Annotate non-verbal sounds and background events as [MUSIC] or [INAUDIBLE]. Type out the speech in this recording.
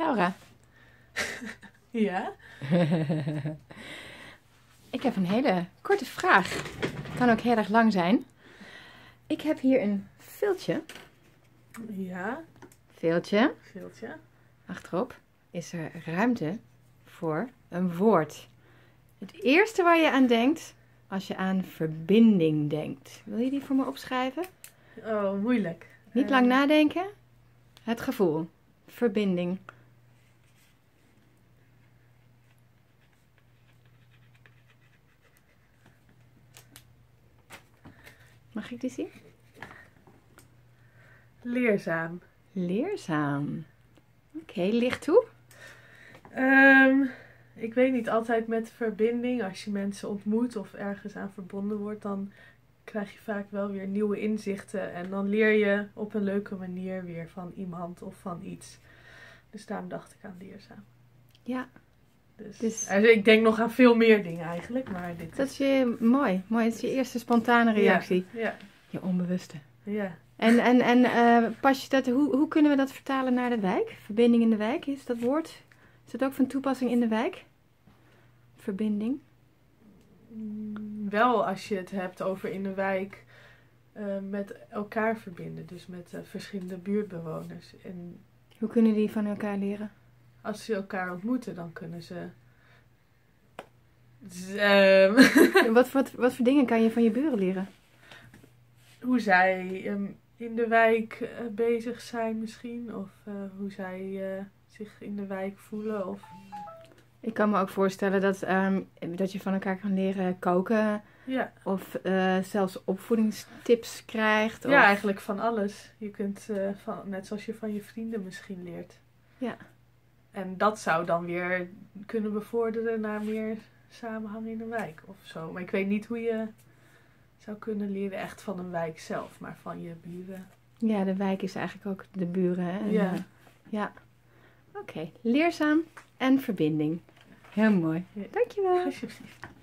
Laura, [LAUGHS] Ja? [LAUGHS] ik heb een hele korte vraag. Kan ook heel erg lang zijn. Ik heb hier een viltje. Ja, Viltje. veeltje. Achterop is er ruimte voor een woord. Het eerste waar je aan denkt als je aan verbinding denkt. Wil je die voor me opschrijven? Oh, moeilijk. Niet Eh, lang nadenken. Het gevoel. Verbinding. Mag ik die zien? Leerzaam. Leerzaam. Oké, licht toe. Ehm, ik weet niet, altijd met verbinding, als je mensen ontmoet of ergens aan verbonden wordt, dan krijg je vaak wel weer nieuwe inzichten. En dan leer je op een leuke manier weer van iemand of van iets. Dus daarom dacht ik aan leerzaam. Ja, Dus, Dus- also, ik denk nog aan veel meer dingen eigenlijk, maar dit dat is je, mooi. Mooi, dat is je eerste spontane reactie. Ja, Je onbewuste. ja. En, en, en eh, pas je dat, hoe, hoe kunnen we dat vertalen naar de wijk? Verbinding in de wijk, is dat woord? Is dat ook van toepassing in de wijk? Verbinding. Mm, Wel als je het hebt over in de wijk eh, met elkaar verbinden, dus met eh, verschillende buurtbewoners. En Hoe kunnen die van elkaar leren? Als ze elkaar ontmoeten, dan kunnen ze. Z- ehm, [LAUGHS] wat, wat, wat voor dingen kan je van je buren leren? hoe zij ehm, in de wijk eh, bezig zijn, misschien. Of eh, hoe zij eh, zich in de wijk voelen. Of, Ik kan me ook voorstellen dat, ehm, dat je van elkaar kan leren koken. ja. Of zelfs opvoedingstips krijgt. Of... ja, eigenlijk van alles. Je kunt, eh, van, net zoals je van je vrienden misschien leert. Ja. En dat zou dan weer kunnen bevorderen naar meer samenhang in de wijk of zo. Maar ik weet niet hoe je zou kunnen leren echt van een wijk zelf, maar van je buren. Ja, de wijk is eigenlijk ook de buren. Hè? En, Ja. eh, ja. Oké, leerzaam en verbinding. Heel mooi. Dankjewel. Alsjeblieft. [LAUGHS]